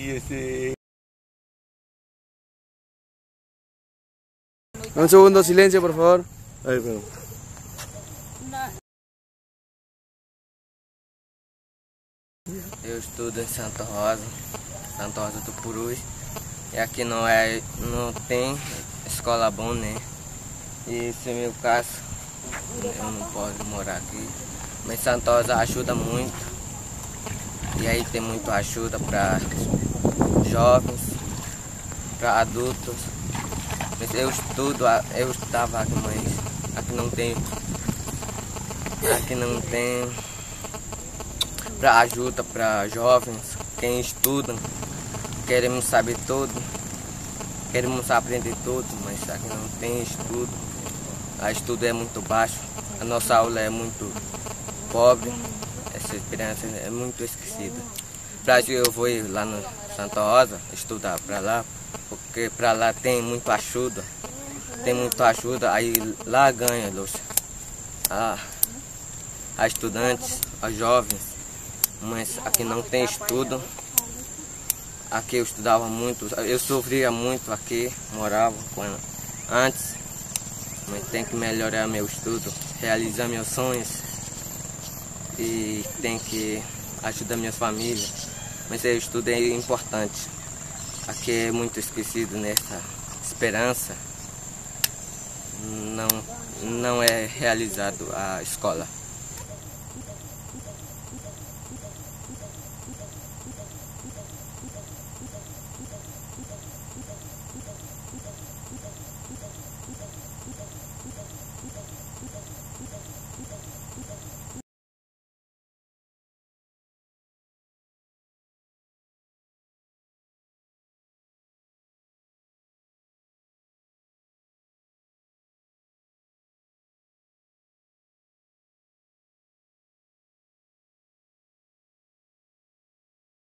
aqui esse. Un segundo, silencio, por favor. Ahí. Eu estudo em Santa Rosa, Santa Rosa do Purus. E aqui não é, não tem escola bom, né? E esse é meu caso, eu não posso morar aqui. Mas Santa Rosa ajuda muito. E aí tem muito ajuda para jovens, para adultos. Eu estudo, eu estudava aqui, mas aqui não tem. Aqui não tem para ajuda para jovens, quem estudam, queremos saber tudo, queremos aprender tudo, mas aqui não tem estudo, a estudo é muito baixo, a nossa aula é muito pobre, essa experiência é muito esquecida. Brasil eu vou ir lá no Santa Rosa estudar para lá, porque para lá tem muito ajuda, tem muito ajuda, aí lá ganha, Lúcia. A, a estudantes, a jovens, mas aqui não tem estudo. Aqui eu estudava muito, eu sofria muito aqui, morava quando, antes, mas tem que melhorar meu estudo, realizar meus sonhos e tem que ajudar minha família. Mas o estudo é importante. Aqui é muito esquecido nessa esperança. Não, não é realizado a escola.